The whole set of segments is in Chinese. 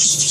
just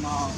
妈